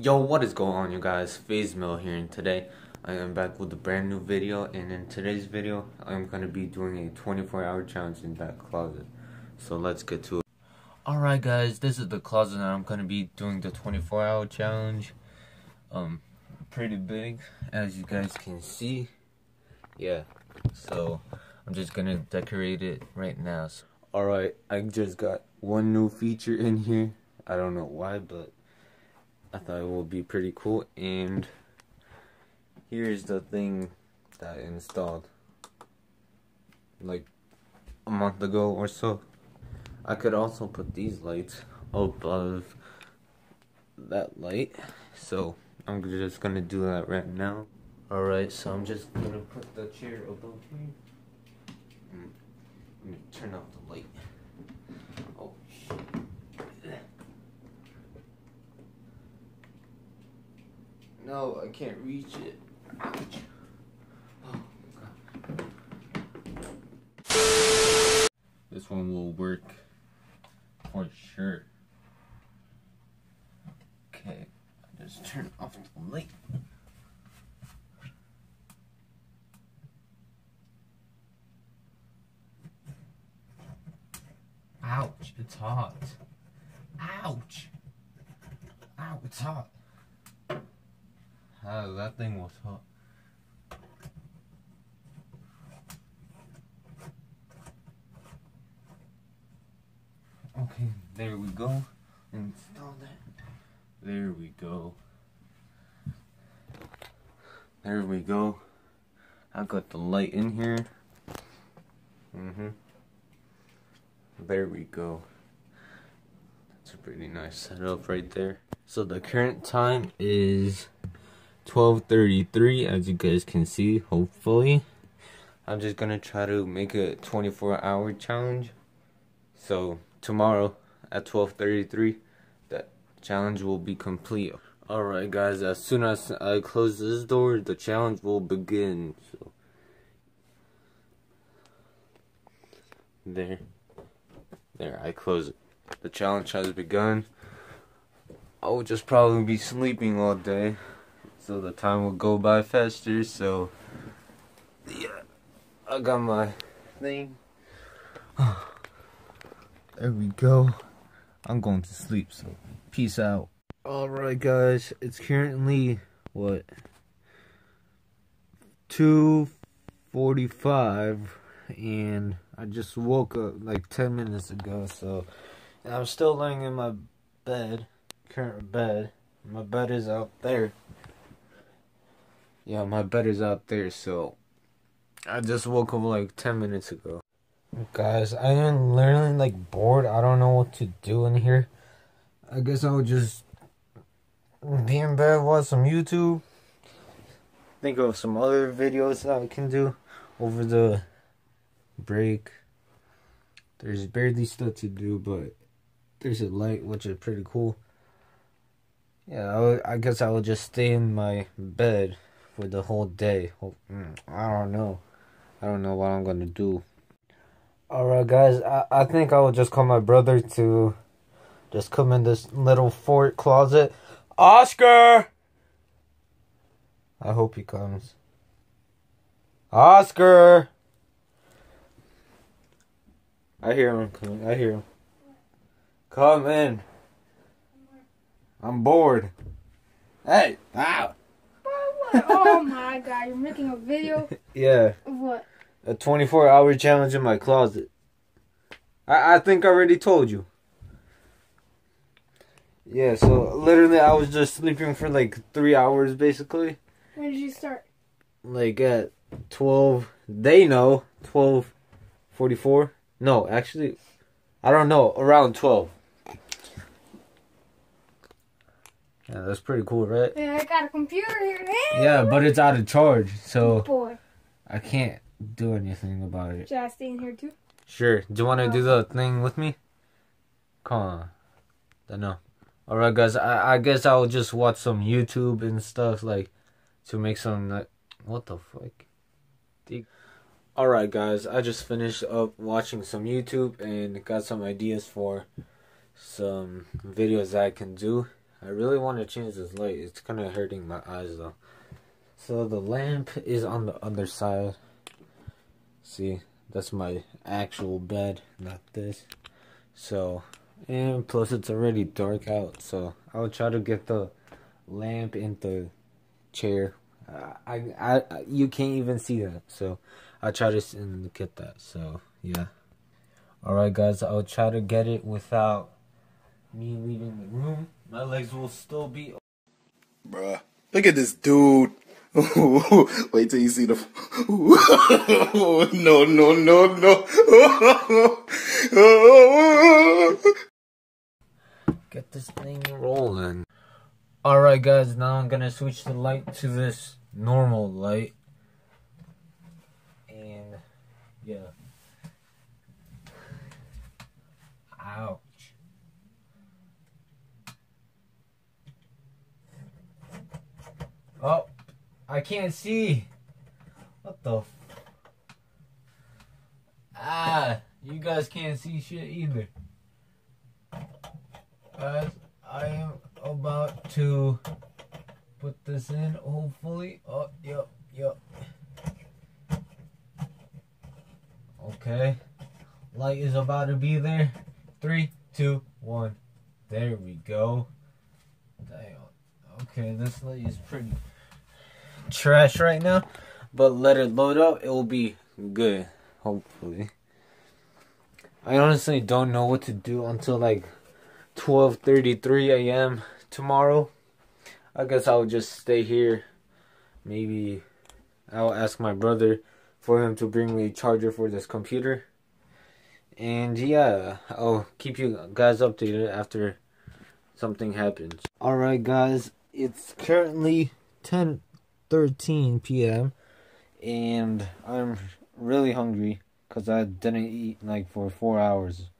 Yo, what is going on you guys? FaZe Mill here and today I am back with a brand new video and in today's video I'm going to be doing a 24 hour challenge in that closet. So let's get to it. Alright guys, this is the closet and I'm going to be doing the 24 hour challenge. Um, pretty big as you guys can see. Yeah, so I'm just going to decorate it right now. So, Alright, I just got one new feature in here. I don't know why, but I thought it would be pretty cool. And here's the thing that I installed like a month ago or so. I could also put these lights above that light. So I'm just gonna do that right now. Alright, so I'm just gonna put the chair above here. Mm, me turn off the light. No, I can't reach it. Ouch. Oh, this one will work for sure. Okay, just turn off the light. Ouch, it's hot. Ouch. Ow, it's hot. That thing was hot. Okay, there we go. Install that. There we go. There we go. I got the light in here. Mm-hmm. There we go. That's a pretty nice setup right there. So the current time is 12:33 as you guys can see, hopefully. I'm just to try to make a 24-hour challenge. So tomorrow at 12:33 that challenge will be complete. Alright guys, as soon as I close this door, the challenge will begin. So There. There, I close it. The challenge has begun. I will just probably be sleeping all day. So the time will go by faster, so yeah. I got my thing. there we go. I'm going to sleep, so peace out. Alright guys, it's currently what 2:45 and I just woke up like 10 minutes ago, so I'm still laying in my bed, current bed. My bed is out there. Yeah, my bed is out there, so I just woke up like 10 minutes ago. Guys, I am literally like bored. I don't know what to do in here. I guess I'll just be in bed, watch some YouTube. Think of some other videos that I can do over the break. There's barely stuff to do, but there's a light, which is pretty cool. Yeah, I, I guess I will just stay in my bed for the whole day. Mm, I don't know. I don't know what I'm gonna do. Alright, guys, I, I think I will just call my brother to just come in this little fort closet. Oscar! I hope he comes. Oscar! I hear him coming. I hear him. Come in. I'm bored. Hey, ow. oh my god, you're making a video? yeah. What? A 24 hour challenge in my closet. I, I think I already told you. Yeah, so literally I was just sleeping for like three hours basically. When did you start? Like at 12, they know, 12.44. No, actually, I don't know, around 12. Yeah, that's pretty cool, right? Yeah, I got a computer here. Yeah, but it's out of charge, so Boy. I can't do anything about it. Should I stay in here too? Sure. Do you want to do oh. the thing with me? Come on. Don't know. Alright, guys. I, I guess I'll just watch some YouTube and stuff, like, to make some, like, what the fuck? Alright, guys. I just finished up watching some YouTube and got some ideas for some videos that I can do. I really want to change this light. It's kind of hurting my eyes though. So the lamp is on the other side. See, that's my actual bed, not this. So, and plus it's already dark out. So I'll try to get the lamp in the chair. I, I, I, you can't even see that. So I'll try to get that. So yeah. Alright guys, I'll try to get it without me leaving the room. My legs will still be Bruh. Look at this dude. Wait till you see the. no, no, no, no. Get this thing rolling. Alright guys, now I'm gonna switch the light to this normal light. And yeah. Ouch. Oh, I can't see. What the? ah, you guys can't see shit either. Guys, I am about to put this in, hopefully. Oh, yep, yep. Okay. Light is about to be there. Three, two, one. There we go. Damn. Okay, this light is pretty trash right now. But let it load up, it will be good. Hopefully. I honestly don't know what to do until like 12:33 a.m. tomorrow. I guess I'll just stay here. Maybe I'll ask my brother for him to bring me a charger for this computer. And yeah, I'll keep you guys updated after something happens. Alright guys, it's currently 10:13 p.m. and I'm really hungry cuz I didn't eat like for 4 hours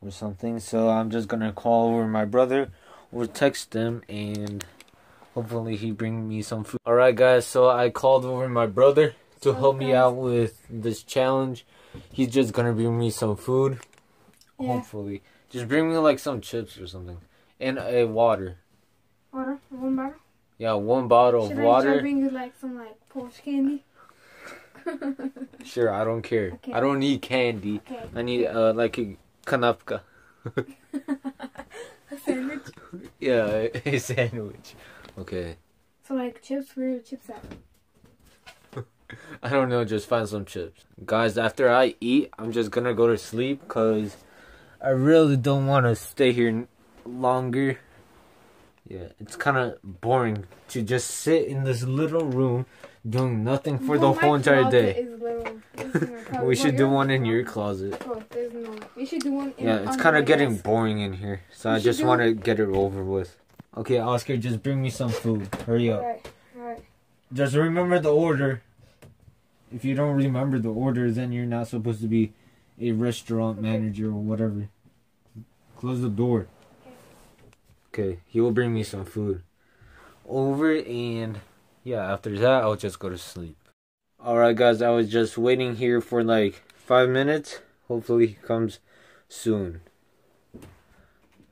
or something. So I'm just going to call over my brother or text him and hopefully he bring me some food. Alright guys, so I called over my brother to help me out with this challenge. He's just gonna bring me some food. Yeah. Hopefully. Just bring me like some chips or something. And a water. Water, one bottle. Yeah, one bottle Should of I try water. to bring you like some like Polish candy? Sure, I don't care. Okay. I don't need candy. Okay. I need uh like a kanapka. A sandwich. Yeah, a sandwich. Okay. So like chips, where are your chips at? I don't know, just find some chips. Guys, after I eat, I'm just gonna go to sleep because I really don't want to stay here longer. Yeah, it's kind of boring to just sit in this little room doing nothing for the Well, my whole entire day. is little. Is my. We should do one in your closet. Oh, there's no. We should do one. Yeah, it's kind of getting desk. boring in here, so We I just want to get it over with. Okay, Oscar, just bring me some food. Hurry up. Alright, alright. Just remember the order. If you don't remember the order, then you're not supposed to be a restaurant manager or whatever. Close the door. Okay, he will bring me some food. Over and yeah, after that I'll just go to sleep. Alright guys, I was just waiting here for like five minutes. Hopefully he comes soon.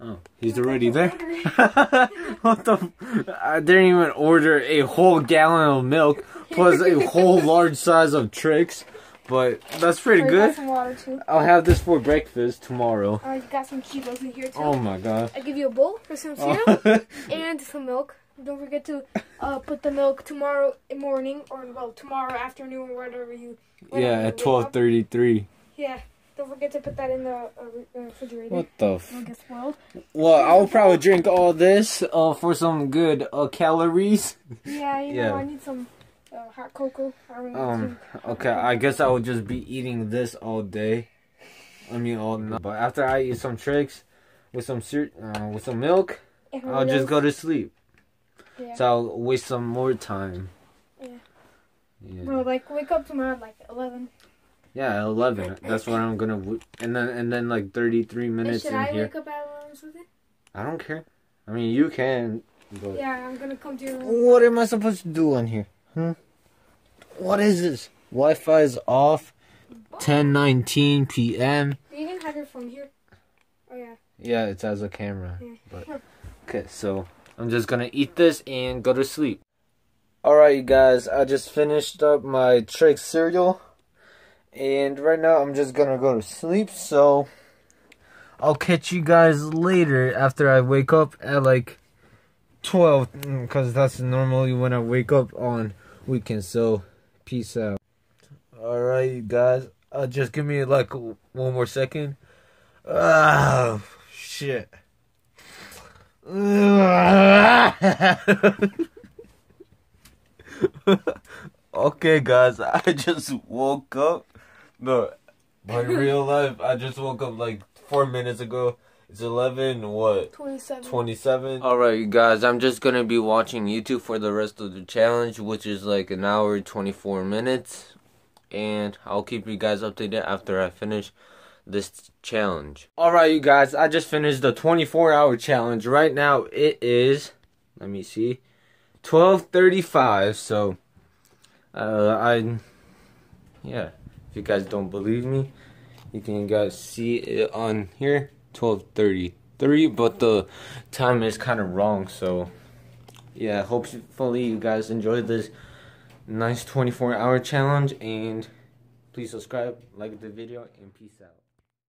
Oh, he's already there? what the? I didn't even order a whole gallon of milk plus a whole large size of Trix, but that's pretty Oh, good. some water too. I'll have this for breakfast tomorrow. Oh, you got some Cheetos in here too. Oh my god. I give you a bowl for some cereal Oh. and some milk. Don't forget to uh, put the milk tomorrow morning or well tomorrow afternoon or whatever you. whenever yeah, at twelve thirty-three. Yeah. Don't forget to put that in the uh, uh, refrigerator. What the? F- Don't get spoiled. well, I'll probably drink all this uh, for some good uh, calories. Yeah, you Yeah. know I need some uh, hot cocoa. I Um. Okay, I guess I will just be eating this all day. I mean all night. But after I eat some Trix with some cer- uh, with some milk, I'll just go to sleep. Yeah. So I'll waste some more time. Yeah. Yeah. Bro, like wake up tomorrow at like eleven. Yeah, eleven. That's what I'm gonna. W- and then and then like thirty-three And minutes should in I here. wake up at eleven something? I don't care. I mean, you can. But Yeah, I'm gonna come to your room. what am I supposed to do on here? Hmm. What is this? Wi-Fi is off. 10:19 p.m. You can have your phone here. Oh yeah. Yeah, it has a camera. Yeah. But okay, so I'm just gonna eat this and go to sleep. Alright, you guys, I just finished up my Trix cereal. And right now I'm just gonna go to sleep, so I'll catch you guys later after I wake up at like 12, because mm, that's normally when I wake up on weekends, so peace out. Alright, you guys, uh, just give me like one more second. Ah, shit. okay, guys, I just woke up. No, by real life, I just woke up like four minutes ago. It's 11, what? 27. 27. Alright, you guys, I'm just gonna be watching YouTube for the rest of the challenge, which is like an hour, 24 minutes. And I'll keep you guys updated after I finish this challenge. Alright, you guys, I just finished the 24 hour challenge. Right now, it is, let me see, 12.35. So, uh, I, yeah, if you guys don't believe me, you can guys see it on here, 12.33. But the time is kind of wrong, so, yeah, hopefully you guys enjoyed this nice 24 hour challenge and please subscribe like the video and peace out